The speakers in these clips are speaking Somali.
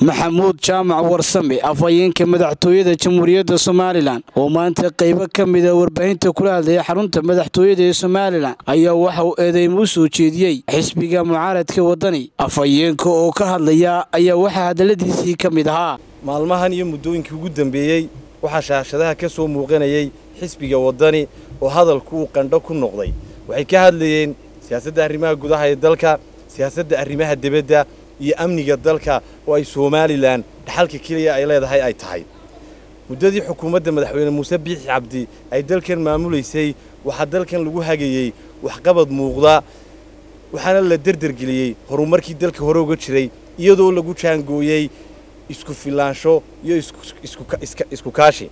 maxamuud jaamac warsame afhayeenka madaxtooyada jamhuuriyadda somalilan oo maanta qaybo ka mida warbaahinta kula hadlaya xarunta madaxtooyada ee somalilan ayaa waxa uu eedeymo u soo jeediyey xisbiga mucaaradka waddani. Afhayeenka oo ka hadlaya ayaa waxaa hadalladiisii ka mid ahaa. Maalmahan iyo muddooyinkii ugu dambeeyey waxaa shaashadaha ka soo muuqanayay xisbiga waddani oo hadalku uu qandho ku noqday. Waxay ka hadlayeen siyaasadda arrimaha gudaha ee dalka siyaasadda arrimaha dibadda iyo amniga dalka oo ay somalilan dhaxalka keliya ay leedahay ay tahay. Muddadii xukuumadda madaxweyne muuse biixi cabdi ay dalkan maamulaysay waxaa dalkan lagu hagayey waxqabad muuqda waxaana la derdergeliyey horumarkii dalka hore uga jiray iyadoo lagu jaangooyey isku filaansho iyo isku kaashi.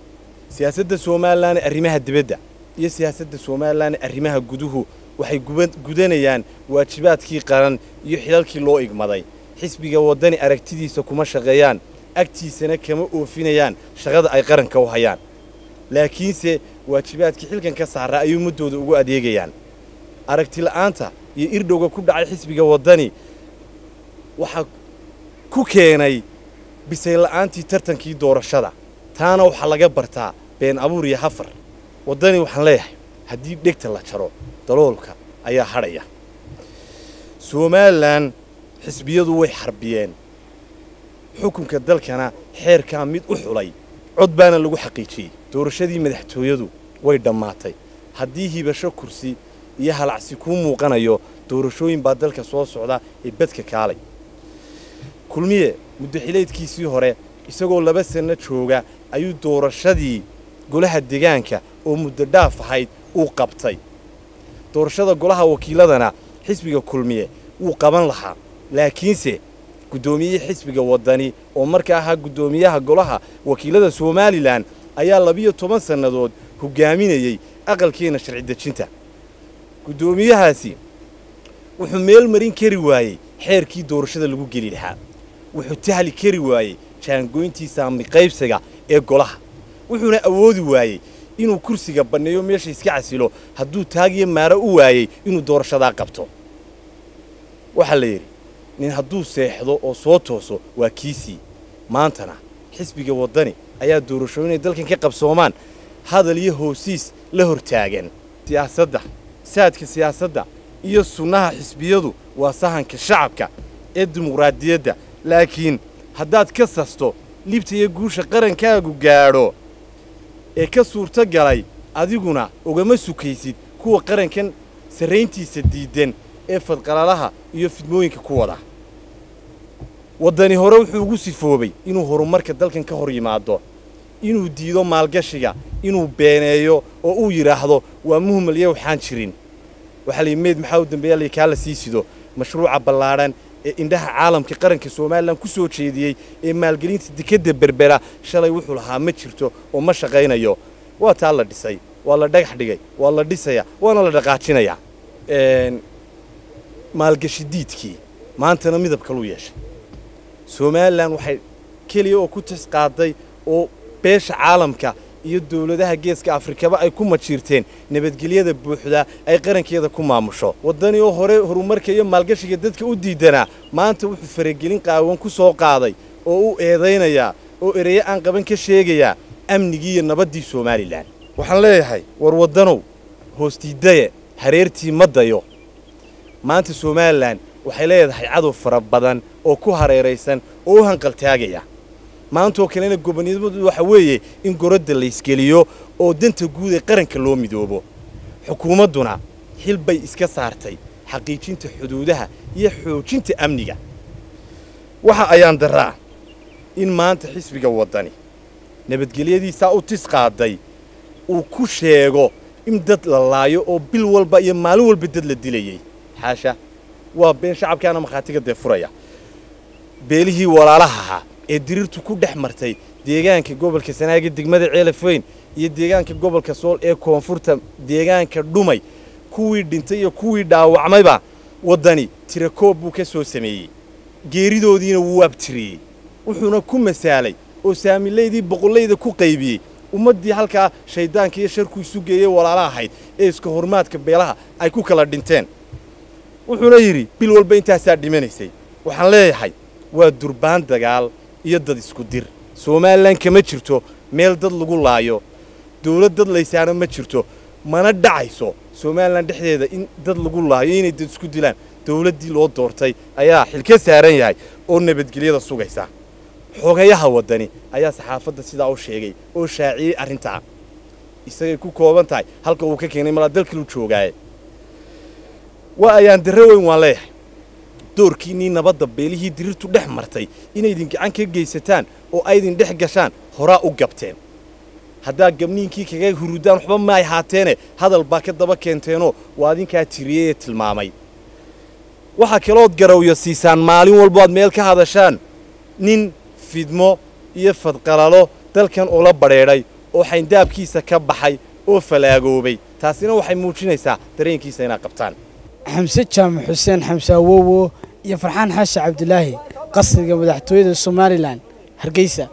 Siyaasadda somalilan arrimaha dibadda iyo siyaasadda somalilan arrimaha guduhu waxay gudanayaan waajibaadkii qaran iyo xilalkii loo igmaday xisbiga waddani aragtidiisa kuma shaqeeyaan agtiisana kama oofinayaan shaqada ay qaranka u hayaan. Laakiinse waajibaadkii xilkan ka saaraa ayay ummaddooda ugu adeegayaan. Aragtila'aanta iyo irdhowga ku dhacay xisbiga waddani waxaa ku keenay bisayla'aantii tartankii doorashada. Taana waxaa laga bartaa been abuur iyo hafar. Waddani waxaan leeyahay haddii dhegta la jaro daloolka ayaa hadhaya. Somalilan xisbiyadu way xarbiyeen. Xukunka dalkana xeerkaa mid u xulay. Cod baana lagu xaqiijiyey. Doorashadii madaxtooyadu way dhammaatay. Haddii hibasho kursi iyo halacsi kuu muuqanayo doorashooyin baa dalka soo socda ee bedka kaalay. Kulmiye muddaxileedkiisii hore isagoo laba sanno jooga ayuu doorashadii golaha degaanka oo muddo dhaaf ahayd uu qabtay. Doorashada golaha wakiiladana xisbiga kulmiye wuu qaban lahaa laakiinse guddoomiyihii xisbiga waddani oo marka ahaa guddoomiyaha golaha wakiilada somalilan ayaa labiyo toban sannadood hoggaaminayey aqalkeenna sharci dejinta. Guddoomiyahaasi wuxuu meel marin kari waayey xeerkii doorashada lagu geli lahaa. Wuxuu tahli kari waayey jaangoyntii saamiqaybsiga ee golaha. Wuxuuna awoodi waayey inuu kursiga banneeyo meesha iska casilo hadduu taagiyo maaro u waayey inuu doorashadaa qabto. Waxaa la yidhi nin hadduu seexdo oo soo tooso waa kiisii maantana xisbiga waddani ayaa doorashooyinay dalkan ka qabsoomaan. Hadal iyo hoosiis la hortaagan. Siyaasadda saadka siyaasadda iyo sunnaha xisbiyadu waa sahanka shacabka ee dimuqraadiyadda. Laakiin haddaad ka sasto libta iyo guusha qarankaagu gaadho. Ee ka suurto galay adiguna ugama sukaysid kuwa qarankan sarrayntiisa diiddan ee fadqalalaha iyo fidmooyinka ku wada. Waddani hore wuxuu ugu sifoobay inuu horumarka dalkan ka hor yimaado inuu diido maalgashiga inuu beeneeyo oo uu yidhaahdo waa muhmalya waxaan jirin. Waxaa la meyd maxaa u dambeeya la kaa la sii sido mashruuca ballaadhan ee indhaha caalamka qaranka somalilan ku soo jeediyey ee maalgelinta dekedda berbera shalay wuxuu lahaa ma jirto oo ma shaqaynayo. Waa taa la dhisay waa la dhagax dhigay waa la dhisaya waana la dhaqaajinayaa maalgashi diidkii maantana midab kaluu yeeshay. Somalilan waxay keliya oo ku tis qaaday oo beesha caalamka iyo dawladaha geeska afrikaba ay ku majiirteen nabadgelyada buuxda ay qarankeeda ku maamusho. Waddani oo hore horumarka iyo maalgashiga dadka u diidanaa maanta wuxuu faragelin qaawan ku soo qaaday oo u eedaynayaa oo ereyo aan qaban ka sheegayaa amnigii iyo nabaddii somalilan waxaan leeyahay war waddanow hoostiidaye hareertii ma dayo maanta somalilan waxay leedahay cadow fara badan oo ku hareeraysan oo u hanqaltaagaya. Maantaoo kalena gobonimadu waxa weeye in gorodda laysgeliyo oo danta guud ee qaranka loo midoobo. Xukuumadduna xil bay iska saartay xaqiijinta xuduudaha iyo xoojinta amniga. Waxa ayaan darraa in maanta xisbiga waddani nabadgelyadiisaa u tis qaaday uu ku sheego in dad la laayo oo bil walba iyo maalin walba dad la dilayey xaasha. Waa been shacabkaana makhaatiga dee furaya. Beelihii walaalaha ahaa ee diriirtu ku dhex martay deegaanka gobolka sanaaga degmada ceelafweyn iyo deegaanka gobolka sool ee koonfurta deegaanka dhumay kuwii dhintay iyo kuwii dhaawacmayba waddani tirakoob buu ka soo sameeyey. Geeridoodiina wuu abtiriyey wuxuuna ku masaalay oo saamilaydii boqollayda ku qaybiyey. Ummaddii halkaa shayddaanka iyo sharku isu geeyey walaala ahayd ee iska hormaadka beelaha ay ku kala dhinteen wuxuuna yidhi bil walba intaasaa dhimanaysay. Waxaan leeyahay waa durbaan dagaal iyo dad isku dir. Somalilan kama jirto meel dad lagu laayo. Dawlad dad laysaana ma jirto. Mana dhacayso. Somalilan dhexdeeda in dad lagu laayo inay dad isku dilaan dawladdii loo doortay ayaa xil ka saaran yahay oo nabadgelyada sugaysa. Xogayaha waddani ayaa saxaafadda sidaa u sheegay oo shaaciyey arrintaa. Isagay ku kooban tahay halka uu ka keenay malaa dalkalu joogaaye waa ayaan darre weyn waan leeyahay. Doorkiinnii nabadda beelihii dirirtu dhex martay inaydin gacan ka geysataan oo aydin dhex gashaan horaa u gabteen. Haddaa gabniinkii kaga hurudaan waxba ma ay haateene hadal baa ka daba keenteenoo waa adinkaa tiriyey ee tilmaamay. Waxaa kalood garawyo siisaan maalin walboad meel ka hadashaan. Nin fidmo iyo fadqalalo dalkan ula badheedhay oo xayndaabkiisa ka baxay oo falaagoobay taasina waxay muujinaysaa dareenkiisa inaad qabtaan xamse jaamac xuseen xamse awowo iyo farxaan xaashi cabdilaahi qasriga madaxtooyada somalilan hargeysa